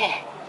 care.